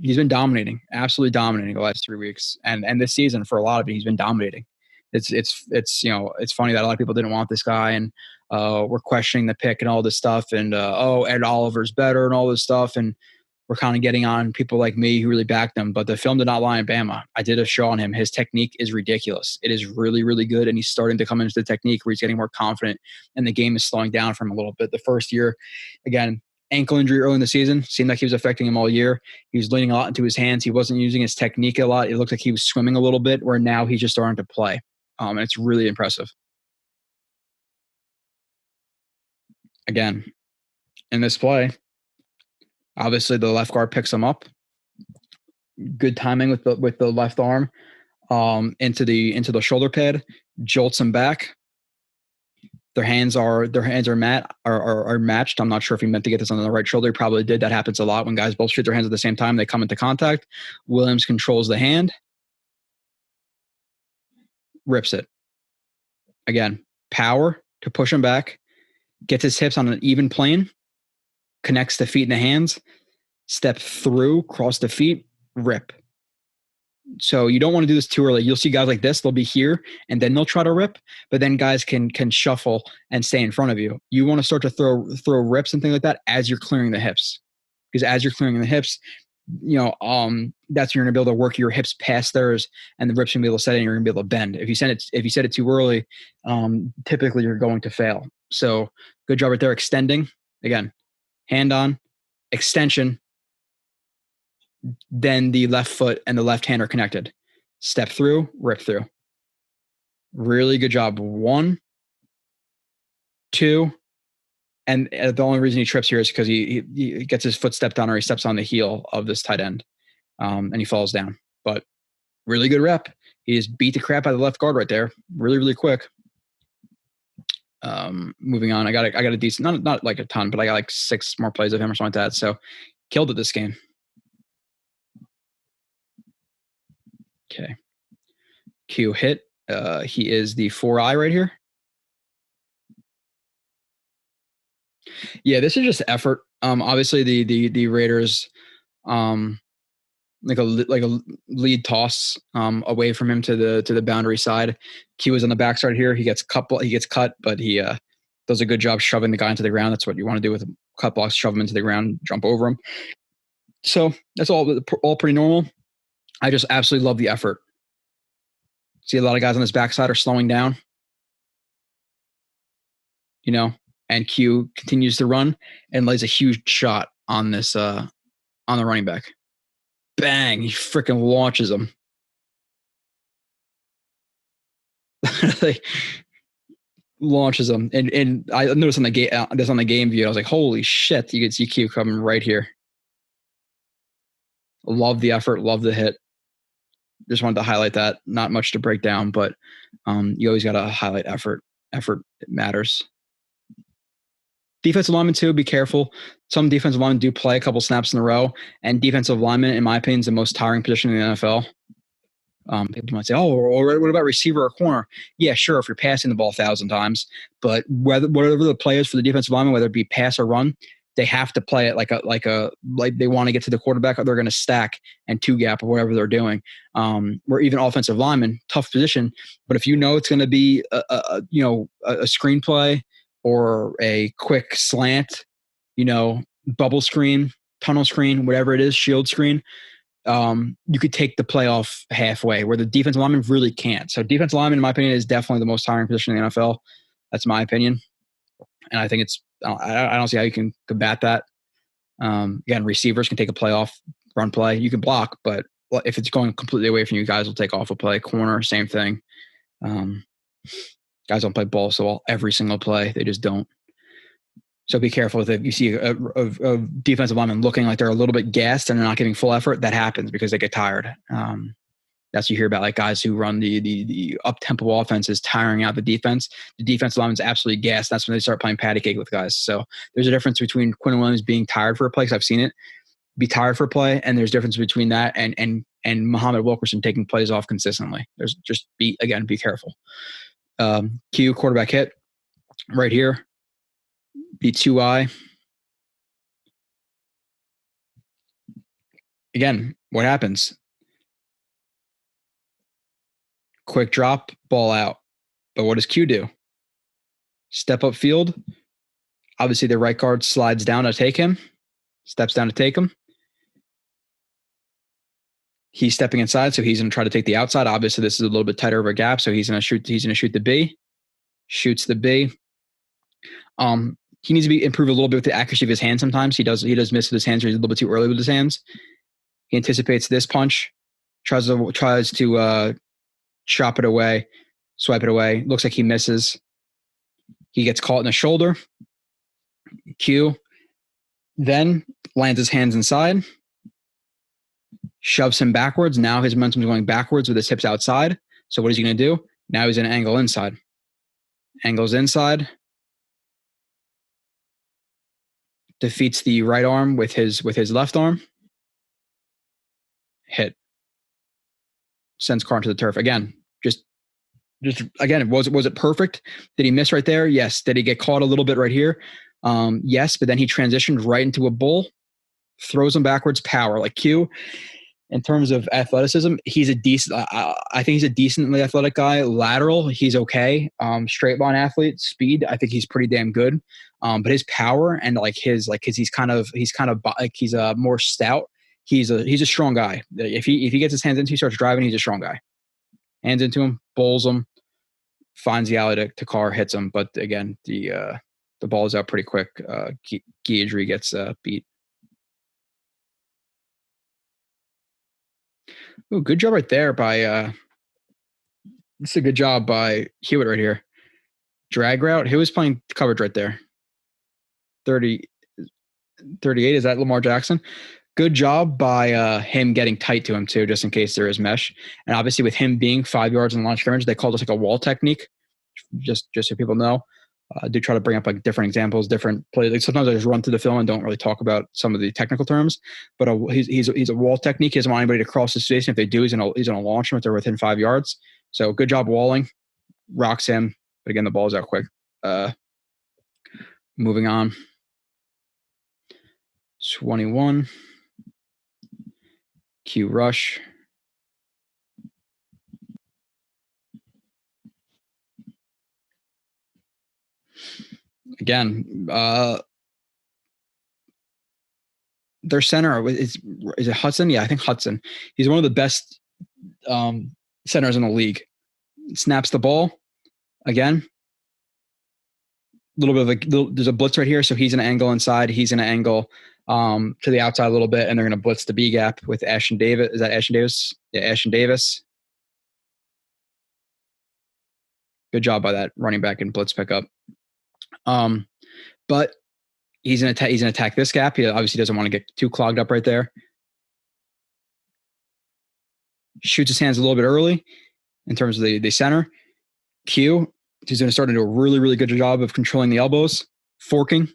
he's been dominating, absolutely dominating the last three weeks, and and this season for a lot of it, he's been dominating. It's it's it's you know it's funny that a lot of people didn't want this guy and uh, we're questioning the pick and all this stuff, and uh, oh Ed Oliver's better and all this stuff, and we're kind of getting on people like me who really backed him. But the film did not lie in Bama. I did a show on him. His technique is ridiculous. It is really really good, and he's starting to come into the technique where he's getting more confident, and the game is slowing down for him a little bit. The first year, again, ankle injury early in the season. Seemed like he was affecting him all year. He was leaning a lot into his hands. He wasn't using his technique a lot. It looked like he was swimming a little bit, where now he's just starting to play. Um, and it's really impressive. Again, in this play, obviously the left guard picks him up. Good timing with the with the left arm um, into the into the shoulder pad, jolts him back their hands are their hands are mat are, are, are, matched. I'm not sure if he meant to get this on the right shoulder. He probably did. That happens a lot when guys both shoot their hands at the same time. They come into contact. Williams controls the hand, rips it. Again, power to push him back, gets his hips on an even plane, connects the feet and the hands, step through, cross the feet, rip. So you don't want to do this too early. You'll see guys like this; they'll be here, and then they'll try to rip. But then guys can can shuffle and stay in front of you. You want to start to throw throw rips and things like that as you're clearing the hips, because as you're clearing the hips, you know, um, that's when you're gonna be able to work your hips past theirs, and the rips gonna be able to set in. You're gonna be able to bend. If you send it, if you set it too early, um, typically you're going to fail. So good job right there, extending again, hand on, extension, then the left foot and the left hand are connected. Step through, rip through. Really good job. One, two, and uh, the only reason he trips here is because he, he, he gets his foot stepped on or he steps on the heel of this tight end, um, and he falls down. But really good rep. He just beat the crap out of the left guard right there, really really quick. Um, moving on, I got a, I got a decent, not not like a ton, but I got like six more plays of him or something like that. So killed it this game. Okay. Q hit. Uh, he is the four eye right here. Yeah, this is just effort. Um, obviously the the the Raiders, um, like a like a lead toss um away from him to the to the boundary side. Q is on the backside here. He gets cut. He gets cut, but he uh does a good job shoving the guy into the ground. That's what you want to do with cut blocks. Shove him into the ground, jump over him. So that's all all pretty normal. I just absolutely love the effort. See a lot of guys on this backside are slowing down. You know, and Q continues to run and lays a huge shot on this uh on the running back. Bang, he freaking launches him. like, launches him. And and I noticed on the game uh, this on the game view, I was like, holy shit, you can see Q coming right here. Love the effort, love the hit just wanted to highlight that. Not much to break down, but um, you always got to highlight effort. Effort matters. Defensive linemen too, be careful. Some defensive linemen do play a couple snaps in a row, and defensive lineman, in my opinion, is the most tiring position in the NFL. Um, people might say, "Oh, or what about receiver or corner?" Yeah, sure, if you're passing the ball a thousand times, but whether whatever the play is for the defensive lineman, whether it be pass or run, they have to play it like a like a like they want to get to the quarterback or they're going to stack and two gap or whatever they're doing. Um, or even offensive lineman, tough position. But if you know it's going to be a, a, you know a, a screenplay or a quick slant, you know bubble screen, tunnel screen, whatever it is, shield screen, um, you could take the playoff halfway where the defensive lineman really can't. So defensive lineman, in my opinion, is definitely the most tiring position in the NFL. That's my opinion, and I think it's I, I don't see how you can combat that. Um, again, receivers can take a play off run play. You can block, but if it's going completely away from you, guys will take off a play. Corner, same thing. Um, guys don't play ball so well every single play. They just don't. So be careful it. You see a, a, a, defensive lineman looking like they're a little bit gassed and they're not giving full effort. That happens because they get tired. Um, that's what you hear about like guys who run the the, the up tempo offenses tiring out the defense. The defense line is absolutely gassed. That's when they start playing patty cake with guys. So there's a difference between Quinn Williams being tired for a play, because I've seen it, be tired for a play, and there's difference between that and and and Muhammad Wilkerson taking plays off consistently. There's just be again be careful. Um, Q quarterback hit right here. B two I again, what happens? Quick drop, ball out. But what does Q do? Step up field. Obviously, the right guard slides down to take him, steps down to take him. He's stepping inside, so he's going to try to take the outside. Obviously, this is a little bit tighter of a gap, so he's going to shoot. He's going to shoot the B. Shoots the B. Um, he needs to be improve a little bit with the accuracy of his hands. Sometimes he does. He does miss with his hands. Or he's a little bit too early with his hands. He anticipates this punch, tries to tries to uh, chop it away, swipe it away. Looks like he misses. He gets caught in the shoulder. Q then lands his hands inside, shoves him backwards. Now his momentum is going backwards with his hips outside. So what is he going to do? Now he's going to angle inside. Angles inside. Defeats the right arm with his with his left arm. Hit. Sends Carr to the turf again. Just just again, was it was it perfect? Did he miss right there? Yes. Did he get caught a little bit right here? Um, yes, but then he transitioned right into a bull, throws him backwards, power like Q. In terms of athleticism, he's a decent. Uh, I think he's a decently athletic guy. Lateral, he's okay. Um, straight line athlete, speed, I think he's pretty damn good. Um, but his power and like his like his he's kind of he's kind of like he's a more stout. He's a he's a strong guy. If he if he gets his hands into, he starts driving. He's a strong guy. Hands into him, bowls him, finds the alley to, to Carr, hits him. But again, the uh, the ball is out pretty quick. Uh, Guidry gets uh, beat. Ooh, good job right there by. Uh, this is a good job by Hewitt right here. Drag route. Who was playing coverage right there? 30, 38. Is that Lamar Jackson? Good job by uh, him getting tight to him too, just in case there is mesh. And obviously, with him being five yards in the launch scrimmage, they call this like a wall technique. Just just so people know, uh, I do try to bring up like different examples, different plays. Like sometimes I just run through the film and don't really talk about some of the technical terms. But a, he's he's a, he's a wall technique. He doesn't want anybody to cross the space. If they do, he's gonna he's gonna launch them if they're within five yards. So good job walling, rocks him. But again, the ball's out quick. Uh, moving on. Twenty one. Q rush. again, uh, their center is is it Hudson? Yeah, I think Hudson. He's one of the best um, centers in the league. Snaps the ball again. A little bit of a little, there's a blitz right here, so he's an angle inside. He's an angle um, to the outside a little bit, and they're going to blitz the B gap with Ashtyn Davis. Is that Ashtyn Davis? Yeah, Ashtyn Davis. Good job by that running back and blitz pickup. Um, but he's gonna attack. He's gonna attack this gap. He obviously doesn't want to get too clogged up right there. Shoots his hands a little bit early in terms of the the center. Q. He's going to start to do a really really good job of controlling the elbows, forking.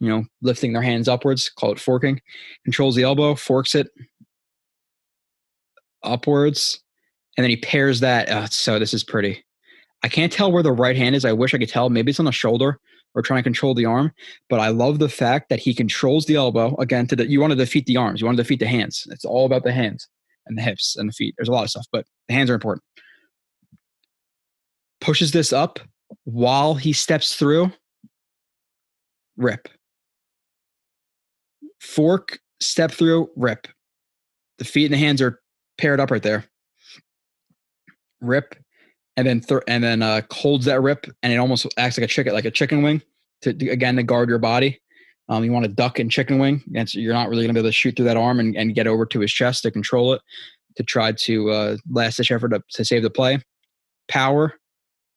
You know, lifting their hands upwards. Call it forking. Controls the elbow, forks it upwards, and then he pairs that. Uh, so this is pretty. I can't tell where the right hand is. I wish I could tell. Maybe it's on the shoulder or trying to control the arm. But I love the fact that he controls the elbow again. To the, you want to defeat the arms, you want to defeat the hands. It's all about the hands and the hips and the feet. There's a lot of stuff, but the hands are important. Pushes this up while he steps through. Rip. Fork, step through, rip. The feet and the hands are paired up right there. Rip, and then th- and then uh, holds that rip, and it almost acts like a chicken, like a chicken wing, to, to again to guard your body. Um, you want to duck and chicken wing, and so you're not really going to be able to shoot through that arm and, and get over to his chest to control it, to try to uh, last ditch effort to, to save the play. Power,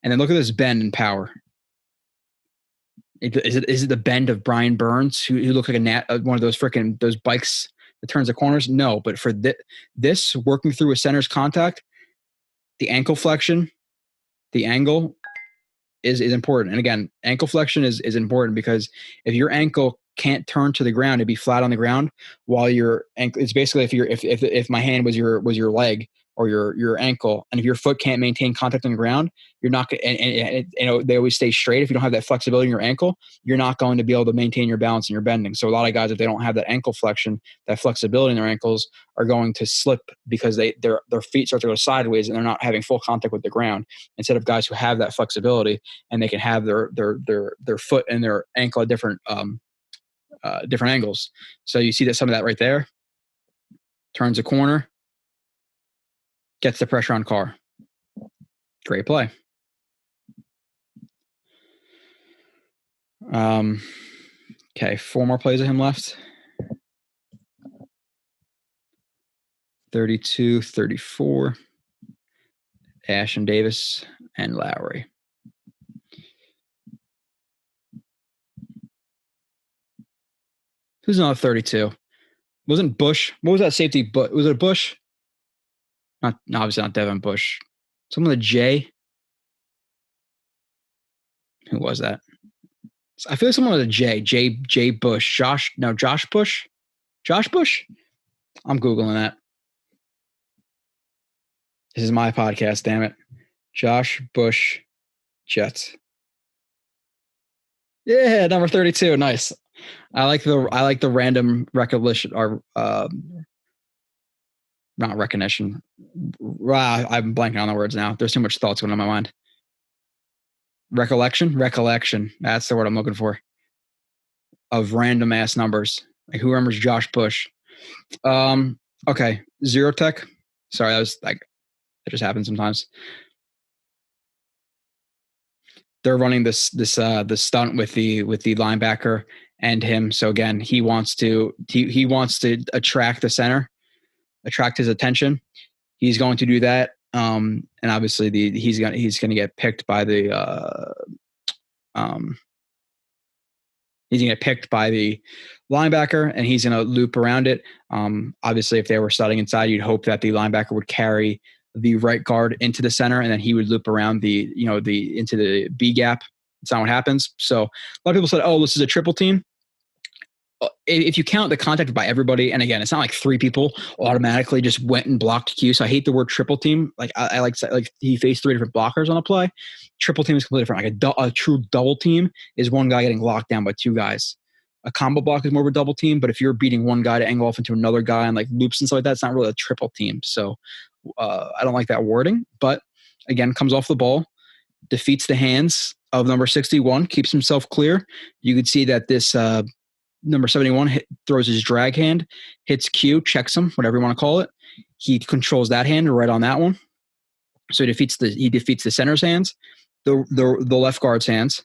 and then look at this bend and power. Is it is it the bend of Brian Burns, who, who looks like a nat, uh, one of those freaking those bikes that turns the corners? No, but for th- this working through a center's contact, the ankle flexion, the angle is is important. And again, ankle flexion is is important because if your ankle can't turn to the ground to be flat on the ground while your ankle it's basically if you're if if if my hand was your was your leg or your your ankle, and if your foot can't maintain contact on the ground, you're not. And, and, and, you know they always stay straight. If you don't have that flexibility in your ankle, you're not going to be able to maintain your balance and your bending. So a lot of guys, if they don't have that ankle flexion, that flexibility in their ankles, are going to slip because they their their feet start to go sideways and they're not having full contact with the ground. Instead of guys who have that flexibility and they can have their their their their foot and their ankle at different um, uh, different angles. So you see that some of that right there. Turns a corner, gets the pressure on Carr. Great play. Um, okay, four more plays of him left. 32, 34. Ashtyn Davis and Lowry. Who's another 32? Wasn't Bush? What was that safety? But was it a Bush? Not obviously not Devin Bush. Someone with a J. Who was that? I feel like someone with a J. J. J. Bush. Josh. No, Josh Bush. Josh Bush. I'm googling that. This is my podcast. Damn it. Josh Bush Jets. Yeah, number 32. Nice. I like the I like the random recollection or um, not recognition. I'm blanking on the words now. There's too much thoughts going on in my mind. Recollection, recollection. That's the word I'm looking for. Of random ass numbers. Like who remembers Josh Bush? Um. Okay, zero tech. Sorry, that was like that just happens sometimes. They're running this this uh the stunt with the with the linebacker and him. So again, he wants to he, he wants to attract the center, attract his attention. He's going to do that. Um, and obviously the he's gonna he's gonna get picked by the uh, um, he's gonna get picked by the linebacker and he's gonna loop around it. Um, obviously, if they were starting inside, you'd hope that the linebacker would carry the right guard into the center and then he would loop around the you know the into the B gap. It's not what happens. So a lot of people said, "Oh, this is a triple team." Uh, if you count the contact by everybody, and again, it's not like three people automatically just went and blocked Q. So I hate the word triple team. Like I, I like like he faced three different blockers on a play. Triple team is completely different. Like a, du- a true double team is one guy getting locked down by two guys. A combo block is more of a double team, but if you're beating one guy to angle off into another guy and like loops and stuff like that, it's not really a triple team. So uh, I don't like that wording. But again, comes off the ball, defeats the hands of number 61, keeps himself clear. You could see that this uh, number 71 hit, throws his drag hand, hits Q, checks him, whatever you want to call it. He controls that hand right on that one. So he defeats the he defeats the center's hands, the the, the left guard's hands.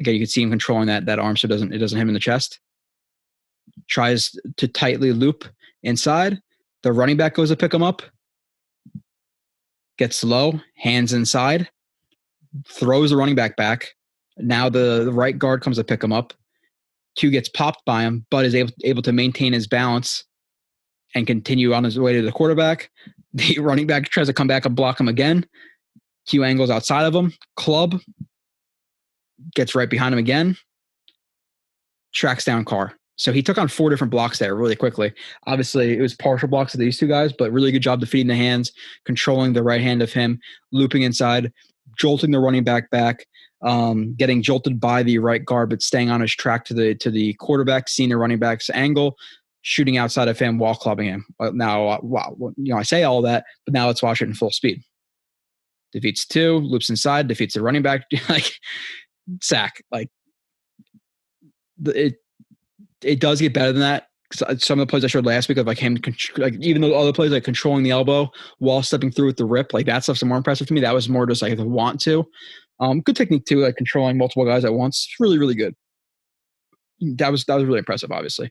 Again, you can see him controlling that that arm so it doesn't it doesn't hit him in the chest. Tries to tightly loop inside. The running back goes to pick him up. Gets low, hands inside, throws the running back back. Now the, the right guard comes to pick him up Q gets popped by him, but is able, able to maintain his balance and continue on his way to the quarterback. The running back tries to come back and block him again. Q angles outside of him. Club gets right behind him again. Tracks down Carr. So he took on four different blocks there really quickly. Obviously, it was partial blocks of these two guys, but really good job defeating the hands, controlling the right hand of him, looping inside, jolting the running back back, um, getting jolted by the right guard, but staying on his track to the to the quarterback, seeing the running back's angle, shooting outside of him, wall clubbing him. Now, uh, wow, you know, I say all that, but now let's watch it in full speed. Defeats two, loops inside, defeats the running back, like sack. Like it, it does get better than that. Uh, some of the plays I showed last week of like him, like even though other plays like controlling the elbow while stepping through with the rip, like that stuff's more impressive to me. That was more just like the want to. Um, good technique too, like controlling multiple guys at once. Really, really good. That was that was really impressive, obviously.